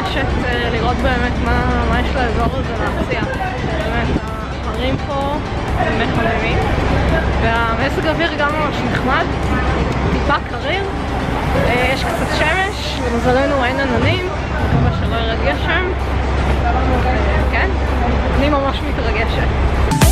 מרגשת אה, לראות באמת מה, מה יש לאזור הזה להציע. באמת, ההרים פה מחממים, והמזג האוויר גם ממש נחמד, טיפה קריר, אה, יש קצת שמש, למזלנו אין עננים, מקווה שלא ירד גשם. כן, אני ממש מתרגשת.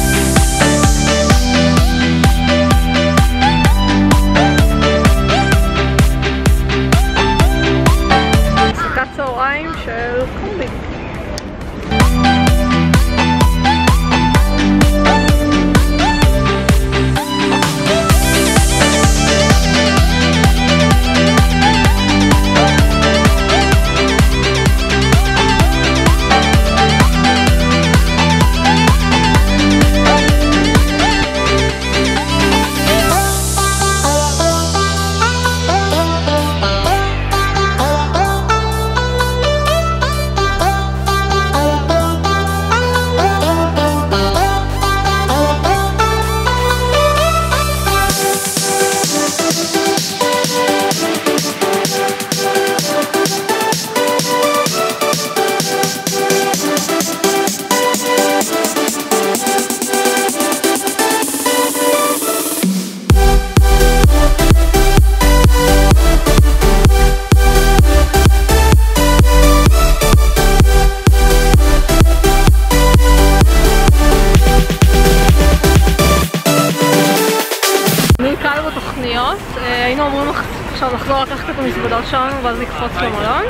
עכשיו לחזור לקחת את המזוודות שלנו ואז לקפוץ למלון,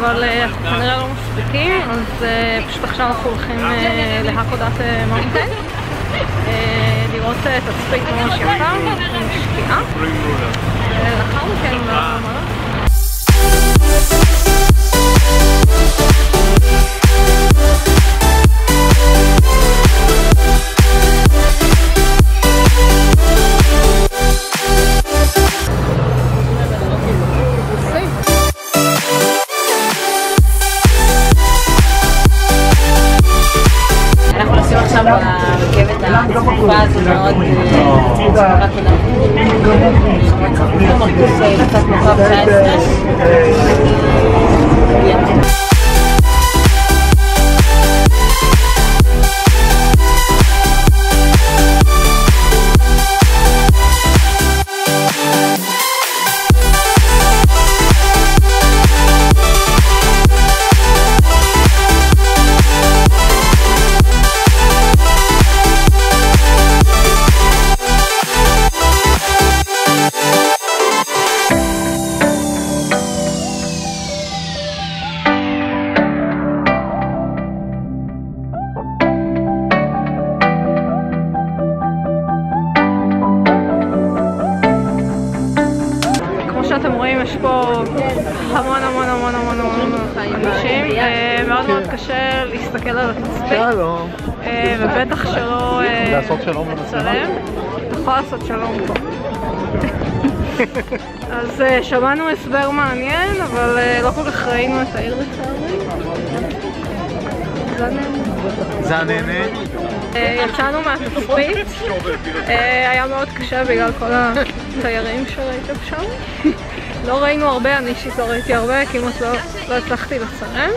אבל אה, אנחנו כנראה לא מספיקים, אז אה, פשוט עכשיו אנחנו הולכים אה, להקודת מאונטן, לראות אה, תצפית ממש יפה, עם שקיעה, ולאחר מכן למלון. ברכבת הצפופה הזו מאוד צפופה תודה. פתאום מרגיש אה, קצת כוכב 19. המון המון המון המון המון אנשים. אה, מאוד מאוד קשה להסתכל על התצפית. אה, ובטח שלא אה? לצלם. אתה יכול לעשות שלום פה. אז שמענו הסבר מעניין, אבל לא כל כך ראינו את העיר לצערי. זה נהנה. זה הנהנה. יצאנו מהתצפית, היה מאוד קשה בגלל כל התיירים שראיתם שם. לא ראינו הרבה, אני אישית לא ראיתי הרבה, כמעט לא, לא הצלחתי לצלם.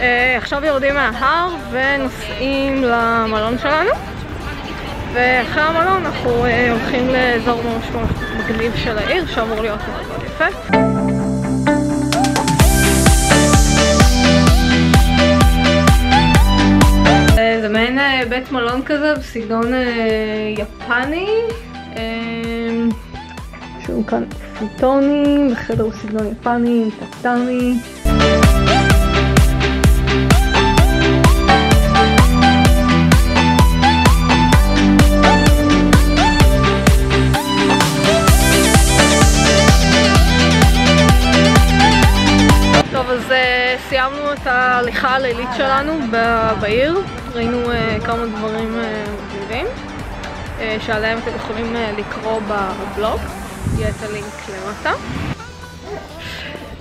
אה, עכשיו יורדים מההר ונוסעים למלון שלנו. ואחרי המלון אנחנו אה, הולכים לאזור ממש מגניב של העיר, שאמור להיות מאוד מאוד יפה. אה, זה מעין בית מלון כזה בסגנון יפני. אה, שהוא כאן פוטונים, בחדר הוא סגנון יפני אז אה, סיימנו את ההליכה הלילית שלנו בעיר. ראינו אה, כמה דברים אה, מגניבים, שעליהם אתם יכולים לקרוא בבלוג. יהיה את הלינק למטה.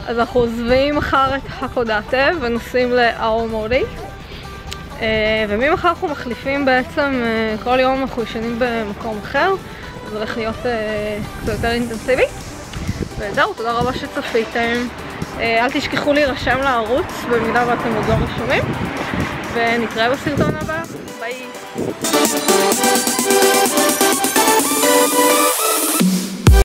אז אנחנו עוזבים מחר את הקודאטה ונוסעים לאאומודי. אה, וממחר אנחנו מחליפים בעצם, אה, כל יום אנחנו ישנים במקום אחר, זה הולך להיות אה, קצת יותר אינטנסיבי. וזהו, תודה רבה שצפיתם. אל תשכחו להירשם לערוץ במידה ואתם עוד לא רשומים, ונתראה בסרטון הבא. ביי.